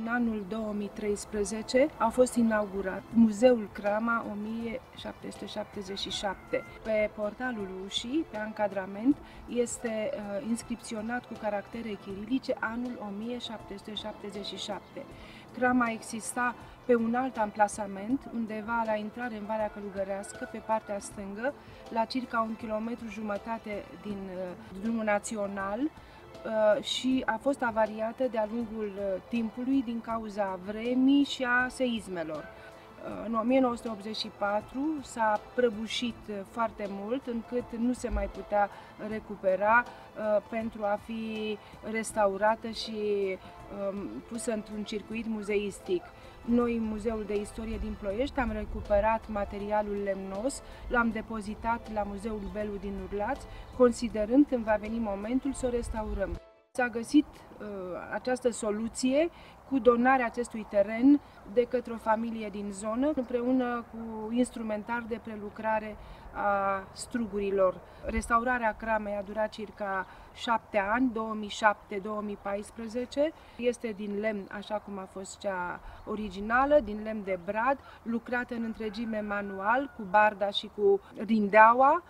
În anul 2013 a fost inaugurat Muzeul Crama 1777. Pe portalul ușii, pe încadrament, este uh, inscripționat cu caractere chirilice anul 1777. Crama exista pe un alt amplasament, undeva la intrare în Valea Călugărească, pe partea stângă, la circa un kilometru jumătate din uh, drumul național, Uh, și a fost avariată de-a lungul uh, timpului din cauza vremii și a seismelor. Uh, în 1984 s-a prăbușit foarte mult încât nu se mai putea recupera pentru a fi restaurată și um, pusă într-un circuit muzeistic. Noi, Muzeul de Istorie din Ploiești, am recuperat materialul lemnos, l-am depozitat la Muzeul Belu din Urlaț, considerând când va veni momentul să o restaurăm. S-a găsit uh, această soluție cu donarea acestui teren de către o familie din zonă, împreună cu instrumentar de prelucrare a strugurilor. Restaurarea cramei a durat circa șapte ani, 2007-2014. Este din lemn, așa cum a fost cea originală, din lemn de brad, lucrată în întregime manual, cu barda și cu rindeaua.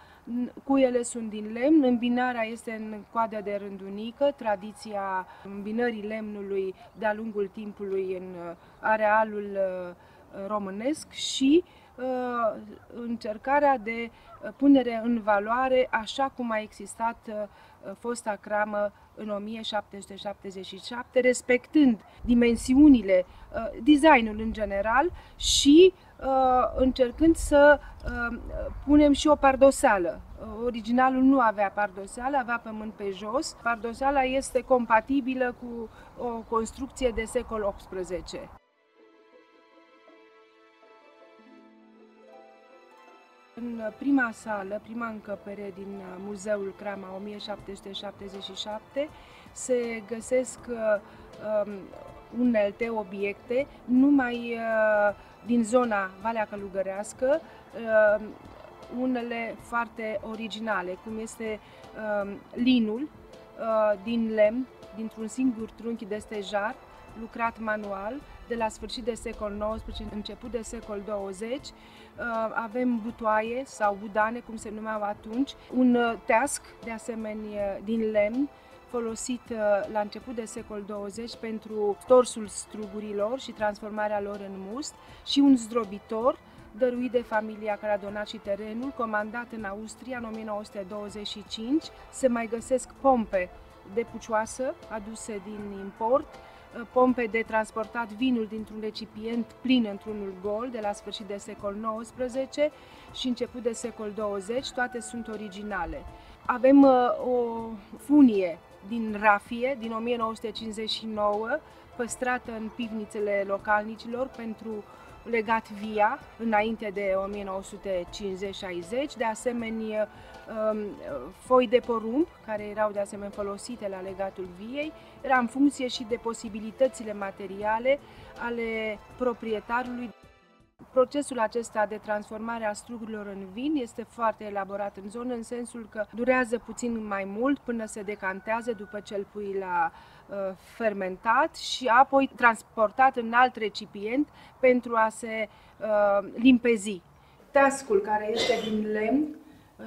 Cuiele sunt din lemn, îmbinarea este în coadă de rândunică, tradiția îmbinării lemnului de-a lungul timpului în arealul uh, românesc și uh, încercarea de punere în valoare așa cum a existat uh, fosta cramă în 1777, respectând dimensiunile, designul în general și încercând să punem și o pardoseală. Originalul nu avea pardoseală, avea pământ pe jos. Pardoseala este compatibilă cu o construcție de secol XVIII. În prima sală, prima încăpere din uh, Muzeul Crama 1777, se găsesc uh, um, unelte, obiecte, numai uh, din zona Valea Călugărească, uh, unele foarte originale, cum este uh, linul uh, din lemn, dintr-un singur trunchi de stejar, lucrat manual, de la sfârșit de secol XIX, început de secol 20. Uh, avem butoaie sau budane, cum se numeau atunci, un uh, teasc, de asemenea, din lemn, folosit uh, la început de secol 20 pentru torsul strugurilor și transformarea lor în must și un zdrobitor dăruit de familia care a donat și terenul, comandat în Austria în 1925. Se mai găsesc pompe de pucioasă aduse din import, pompe de transportat vinul dintr-un recipient plin într-unul gol de la sfârșit de secol XIX și început de secol 20, toate sunt originale. Avem uh, o funie din rafie din 1959, păstrată în pivnițele localnicilor pentru legat via înainte de 1950-60, de asemenea um, foi de porumb care erau de asemenea folosite la legatul viei, era în funcție și de posibilitățile materiale ale proprietarului. Procesul acesta de transformare a strugurilor în vin este foarte elaborat în zonă, în sensul că durează puțin mai mult până se decantează după ce îl pui la uh, fermentat și apoi transportat în alt recipient pentru a se uh, limpezi. Tascul care este din lemn uh,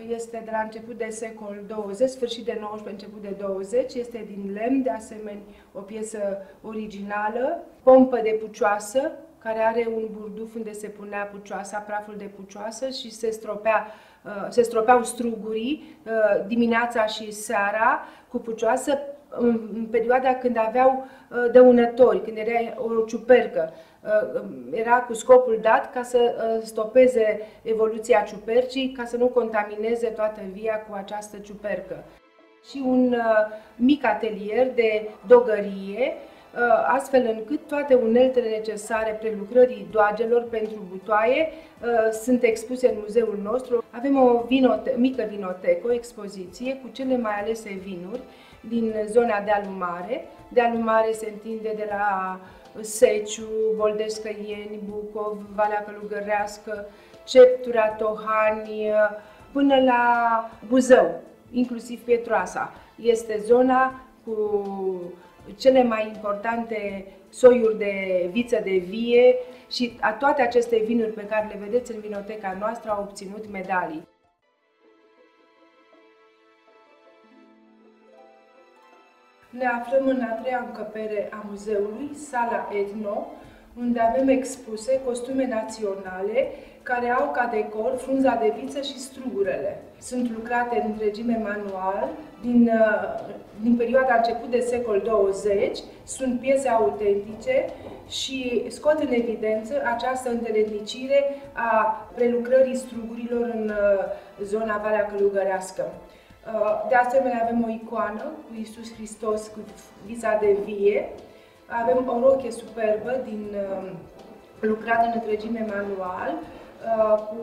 este de la început de secol 20, sfârșit de 19, început de 20, este din lemn, de asemenea o piesă originală, pompă de pucioasă, care are un burduf unde se punea pucioasa, praful de pucioasă și se stropea uh, se stropeau strugurii uh, dimineața și seara cu pucioasă în perioada când aveau uh, dăunători, când era o ciupercă. Era cu scopul dat ca să stopeze evoluția ciupercii, ca să nu contamineze toată via cu această ciupercă. Și un mic atelier de dogărie Uh, astfel încât toate uneltele necesare prelucrării doagelor pentru butoaie uh, sunt expuse în muzeul nostru. Avem o vinote- mică vinotecă, o expoziție cu cele mai alese vinuri din zona de alumare. De alumare se întinde de la Seciu, Voldescăieni, Bucov, Valea Călugărească, Ceptura, Tohani, uh, până la Buzău, inclusiv Pietroasa. Este zona cu cele mai importante soiuri de viță de vie și toate aceste vinuri pe care le vedeți în vinoteca noastră au obținut medalii. Ne aflăm în a treia încăpere a muzeului, sala Etno, unde avem expuse costume naționale care au ca decor frunza de viță și strugurele. Sunt lucrate în regime manual din, uh, din perioada început de secol 20, sunt piese autentice și scot în evidență această îndeletnicire a prelucrării strugurilor în uh, zona Valea Călugărească. Uh, de asemenea, avem o icoană cu Isus Hristos cu vița de vie. Avem o roche superbă din, uh, lucrată în întregime manual, uh, cu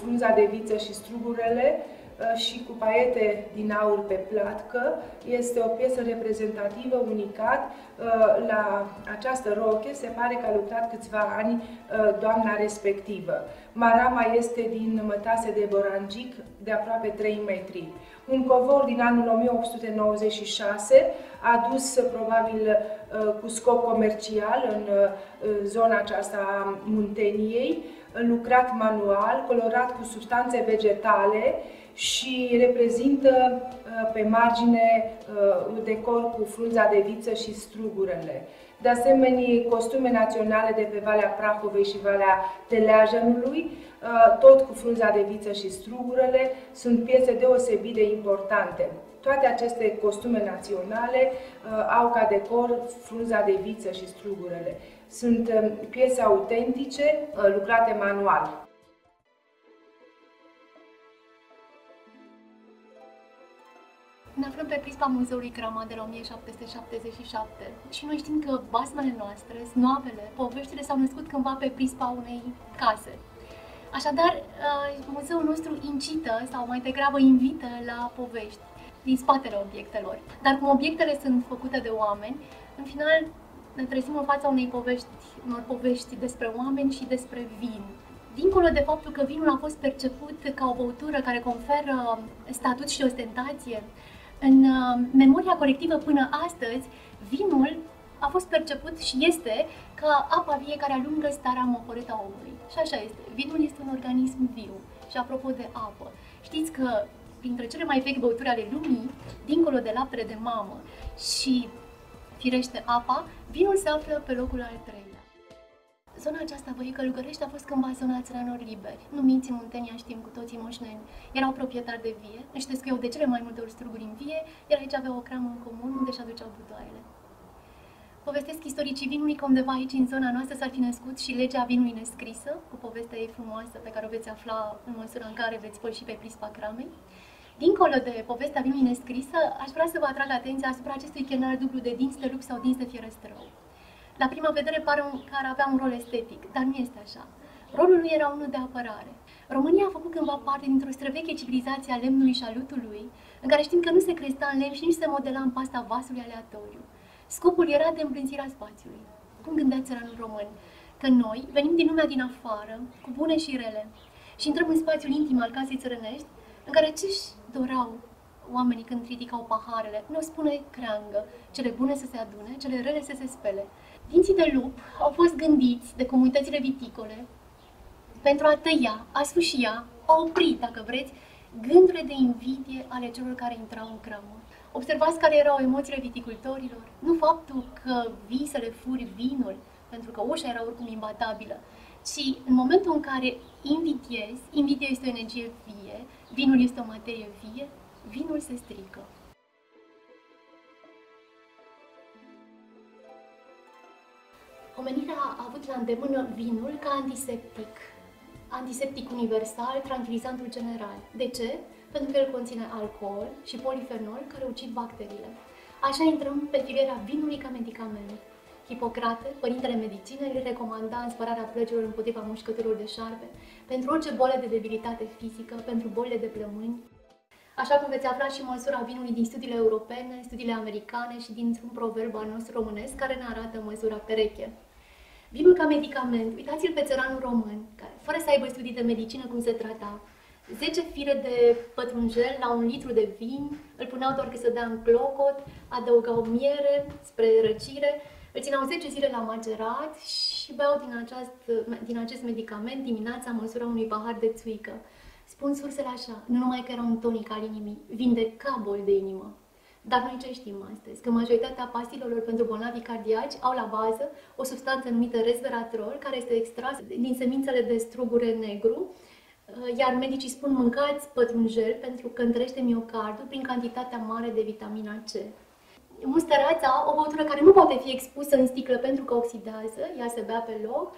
frunza de viță și strugurele, Uh, și cu paiete din aur pe platcă. Este o piesă reprezentativă, unicat. Uh, la această roche se pare că a lucrat câțiva ani uh, doamna respectivă. Marama este din mătase de borangic de aproape 3 metri. Un covor din anul 1896, adus probabil cu scop comercial în zona aceasta a Munteniei, lucrat manual, colorat cu substanțe vegetale și reprezintă uh, pe margine uh, un decor cu frunza de viță și strugurele. De asemenea, costume naționale de pe Valea Prahovei și Valea Teleajănului, uh, tot cu frunza de viță și strugurele, sunt piese deosebit de importante. Toate aceste costume naționale au ca decor frunza de viță și strugurele. Sunt piese autentice, lucrate manual. Ne aflăm pe prispa Muzeului Crama de la 1777 și noi știm că basmele noastre, snoapele, poveștile s-au născut cândva pe prispa unei case. Așadar, uh, muzeul nostru incită sau mai degrabă invită la povești din spatele obiectelor. Dar cum obiectele sunt făcute de oameni, în final ne trezim în fața unei povești, unor povești despre oameni și despre vin. Dincolo de faptul că vinul a fost perceput ca o băutură care conferă statut și ostentație, în uh, memoria colectivă până astăzi, vinul a fost perceput și este ca apa vie care alungă starea mohorâtă a omului. Și așa este. Vinul este un organism viu. Și apropo de apă, știți că printre cele mai vechi băuturi ale lumii, dincolo de laptele de mamă și firește apa, vinul se află pe locul al treilea. Zona aceasta, Văi Călugărești, a fost cândva zona țăranilor liberi. Numiți Muntenia, știm cu toții moșneni. Erau proprietari de vie, își eu de cele mai multe ori struguri în vie, iar aici aveau o cramă în comun unde își aduceau butoaiele. Povestesc istoricii vinului că undeva aici, în zona noastră, s-ar fi născut și legea vinului nescrisă, cu povestea ei frumoasă pe care o veți afla în măsura în care veți păși pe prispa cramei. Dincolo de povestea vinului nescrisă, aș vrea să vă atrag atenția asupra acestui chenar dublu de dinți de lup sau dinți de fierăstrău. La prima vedere pare un, că ar avea un rol estetic, dar nu este așa. Rolul lui era unul de apărare. România a făcut cândva parte dintr-o străveche civilizație a lemnului și a lutului, în care știm că nu se cresta în lemn și nici se modela în pasta vasului aleatoriu. Scopul era de împlânzirea spațiului. Cum gândea țăranul român? Că noi venim din lumea din afară, cu bune și rele, și intrăm în spațiul intim al casei țărănești, în care ce-și dorau oamenii când ridicau paharele, nu spune creangă, cele bune să se adune, cele rele să se spele. Dinții de lup au fost gândiți de comunitățile viticole pentru a tăia, a sfâșia, a opri, dacă vreți, gândurile de invidie ale celor care intrau în cramă. Observați care erau emoțiile viticultorilor, nu faptul că vii să le furi vinul, pentru că ușa era oricum imbatabilă, ci în momentul în care invidiezi, invidia este o energie vie, vinul este o materie vie, vinul se strică. Omenirea a avut la îndemână vinul ca antiseptic. Antiseptic universal, tranquilizantul general. De ce? Pentru că el conține alcool și polifenol care ucid bacteriile. Așa intrăm pe filiera vinului ca medicament. Hipocrate, părintele medicină, îl recomanda în spărarea plăcilor împotriva mușcăturilor de șarpe, pentru orice boală de debilitate fizică, pentru bolile de plămâni. Așa cum veți afla și măsura vinului din studiile europene, studiile americane și dintr-un proverb al nostru românesc care ne arată măsura pereche. Vinul ca medicament, uitați-l pe țăranul român, care fără să aibă studii de medicină cum se trata, 10 fire de pătrunjel la un litru de vin, îl puneau doar că să dea în clocot, adăugau miere spre răcire, îl țineau 10 zile la macerat și beau din, aceast, din acest medicament dimineața măsura unui pahar de țuică. Spun sursele așa, nu numai că era un tonic al inimii, vindeca boli de inimă. Dar noi ce știm astăzi? Că majoritatea pastilelor pentru bolnavi cardiaci au la bază o substanță numită resveratrol, care este extras din semințele de strugure negru, uh, iar medicii spun mâncați pătrunjel pentru că întărește miocardul prin cantitatea mare de vitamina C. Mustărața, o băutură care nu poate fi expusă în sticlă pentru că oxidează, ea se bea pe loc.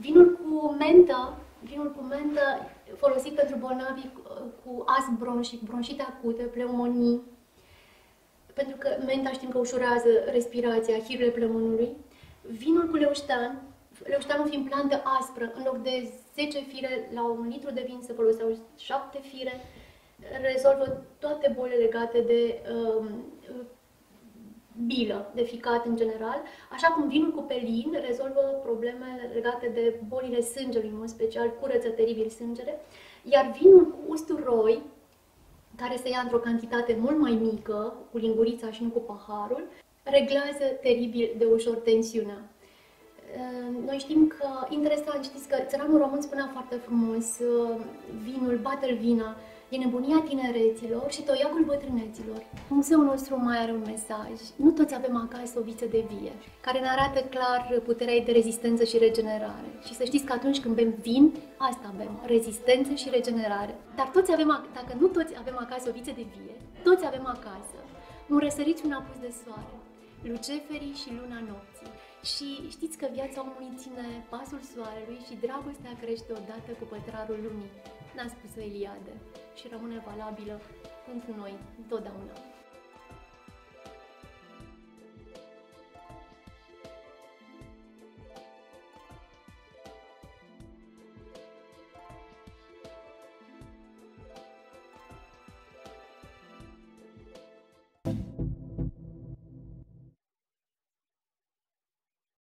Vinul cu mentă, vinul cu mentă folosit pentru bolnavi cu astm bronșic, bronșite acute, pneumonii, pentru că menta știm că ușurează respirația, hirile plămânului. Vinul cu leuștean, leușteanul fiind plantă aspră, în loc de 10 fire la un litru de vin se foloseau 7 fire, rezolvă toate bolile legate de um, bilă, de ficat în general, așa cum vinul cu pelin rezolvă probleme legate de bolile sângelui, în mod special curăță teribil sângele, iar vinul cu usturoi, care se ia într-o cantitate mult mai mică, cu lingurița și nu cu paharul, reglează teribil de ușor tensiunea. Noi știm că, interesant, știți că țăranul român spunea foarte frumos, vinul, bate vina, e nebunia tinereților și toiagul bătrâneților. Muzeul nostru mai are un mesaj. Nu toți avem acasă o viță de vie, care ne arată clar puterea ei de rezistență și regenerare. Și să știți că atunci când bem vin, asta avem, rezistență și regenerare. Dar toți avem, dacă nu toți avem acasă o viță de vie, toți avem acasă un răsărit și un apus de soare, luceferii și luna nopții. Și știți că viața omului ține pasul soarelui și dragostea crește odată cu pătrarul lumii. N-a spus-o Eliade și rămâne valabilă pentru noi întotdeauna.